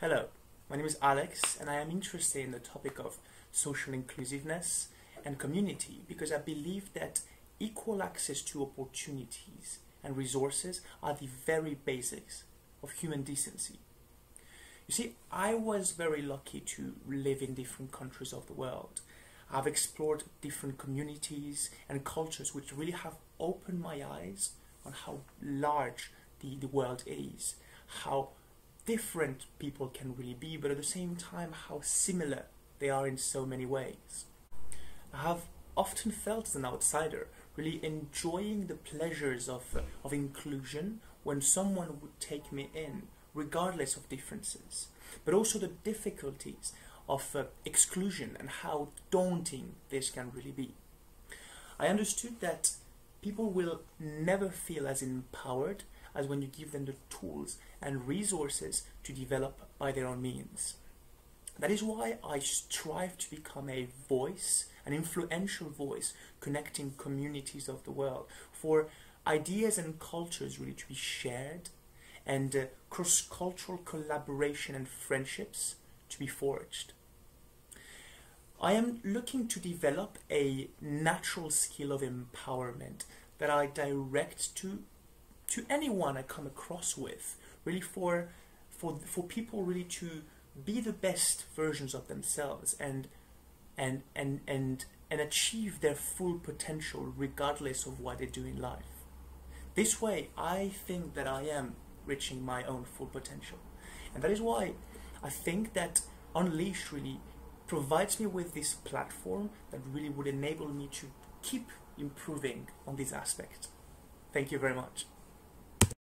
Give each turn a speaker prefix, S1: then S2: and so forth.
S1: Hello, my name is Alex and I am interested in the topic of social inclusiveness and community because I believe that equal access to opportunities and resources are the very basics of human decency. You see, I was very lucky to live in different countries of the world. I've explored different communities and cultures which really have opened my eyes on how large the, the world is, how different people can really be, but at the same time, how similar they are in so many ways. I have often felt as an outsider, really enjoying the pleasures of, of inclusion when someone would take me in, regardless of differences, but also the difficulties of uh, exclusion and how daunting this can really be. I understood that people will never feel as empowered as when you give them the tools and resources to develop by their own means. That is why I strive to become a voice, an influential voice, connecting communities of the world, for ideas and cultures really to be shared, and uh, cross-cultural collaboration and friendships to be forged. I am looking to develop a natural skill of empowerment that I direct to to anyone I come across with, really for for for people really to be the best versions of themselves and and and and and achieve their full potential regardless of what they do in life. This way, I think that I am reaching my own full potential. And that is why I think that Unleash really provides me with this platform that really would enable me to keep improving on this aspect. Thank you very much.